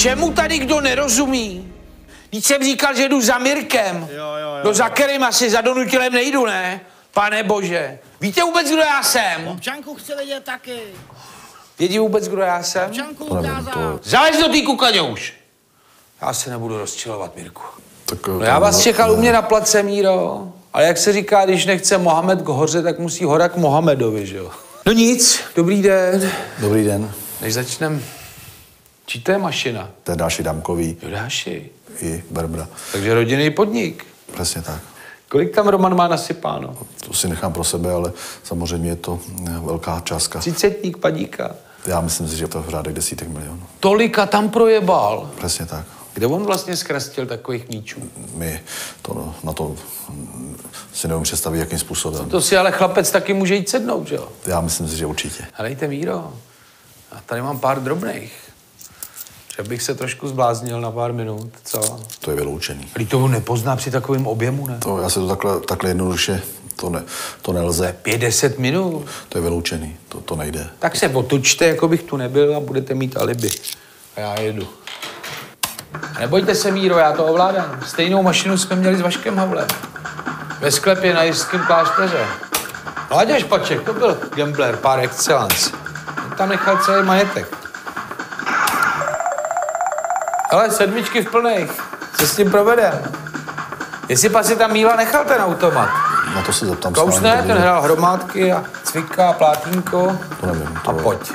Čemu tady kdo nerozumí? Když jsem říkal, že jdu za Mirkem. Jo, jo, jo. No za kterým asi, za donutilem nejdu, ne? Pane bože. Víte vůbec, kdo já jsem? Občanku chci vidět taky. Vědí vůbec, kdo já jsem? Občanku to... Zalez do té kukaně už. Já se nebudu rozčilovat, Mirku. Tak, No já vás čekal u mě na place, Míro. Ale jak se říká, když nechce Mohamed k hoře, tak musí hora k Mohamedovi, že jo? No nic, dobrý den. Dobrý den, Než začnem, čí to je mašina? to je Dáši Damkový Jodáši. i Berbra. Takže rodinný podnik. Přesně tak. Kolik tam Roman má nasypáno? To si nechám pro sebe, ale samozřejmě je to eh, velká částka. Třicetník padíka. Já myslím si, že to je v řádech desítek milionů. Tolika tam projebal. Přesně tak. Kde on vlastně zkrastil takových míčů? My to, na to mm, si nevím představit, jakým způsobem. To si ale chlapec taky může jít sednout, že jo? Já myslím si, že určitě. Helejte, Míro, já tady mám pár drobných. Třeba bych se trošku zbláznil na pár minut, co? To je vyloučený. Když toho nepozná při takovém objemu, ne? To, já se to takhle, takhle jednoduše, to, ne, to nelze. 50 minut. To je vyloučený, to, to nejde. Tak se otočte, jako bych tu nebyl a budete mít alibi. A já jedu. A nebojte se, Míro, já to ovládám. Stejnou mašinu jsme měli s Vaškem Havlem. Ve sklepě na Jižském klášteře. Láďa Špaček, to byl gambler par excellence. On tam nechal celý majetek. Ale sedmičky v plných. Co s tím provedem? Jestli pas si tam Míla nechal ten automat. Na to se zeptám. To už ne, ten hrál hromádky a cvika a plátínko. To nevím, to- A pojď.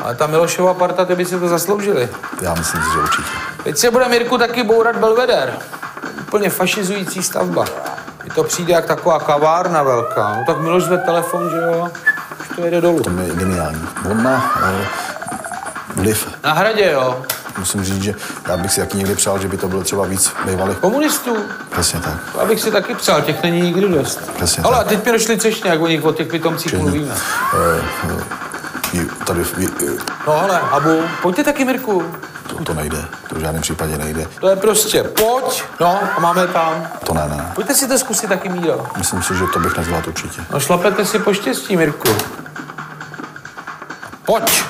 Ale ta Milošova parta, ty by si to zasloužili. Já myslím že určitě. Teď se bude Mirku taky bourat Belveder. Úplně fašizující stavba. Mi to přijde jak taková kavárna velká. No tak Miloš zve telefon, že jo? Už to jede dolů. To je geniální. On má vliv. Na hradě, jo? Musím říct, že já bych si taky někdy přál, že by to bylo třeba víc bývalých. Komunistů. Přesně tak. Abych si taky přál, těch není nikdy dost. Přesně Ale tak. a teď mi došli třešně, jak o nich, o těch pitomcích mluvíme. Eh, ví- Tady eh, No ale, Habu, pojďte taky, Mirku. to, to nejde. To v žádném případě nejde. To je prostě, pojď, no, a máme tam. To ne, ne. Pojďte si to zkusit taky, Míro. Myslím si, že to bych nezvládl určitě. No šlapete si po štěstí, Mirku. Pojď.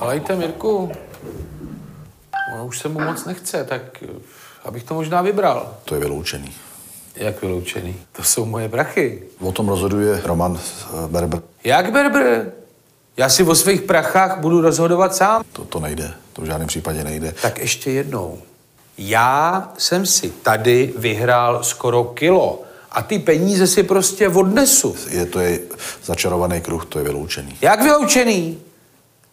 Alejte, Mirku. No, už se mu moc nechce, tak eh, abych to možná vybral. To je vyloučený. Jak vyloučený? To jsou moje prachy. O tom rozhoduje Roman eh, Berber. Jak, Berbr? Já si o svých prachách budu rozhodovat sám. To, to nejde. To v žádném případě nejde. Tak ještě jednou. Já jsem si tady vyhrál skoro kilo a ty peníze si prostě odnesu. Je to je začarovaný kruh, to je vyloučený. Jak vyloučený?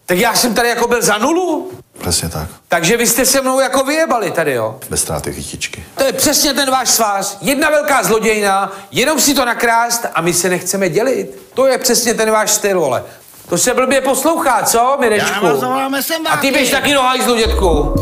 Tak já jsem tady jako byl za nulu? Přesně tak. Takže vy jste se mnou jako vyjebali tady, jo? Bez ztráty kytičky. To je přesně ten váš svaz. Jedna velká zlodějina, jenom si to nakrást a my se nechceme dělit. To je přesně ten váš styl, vole. To se blbě poslouchá, co, Mirečku? Já vás zavoláme sem A ty taky. běž taky do hajzlu, dětku.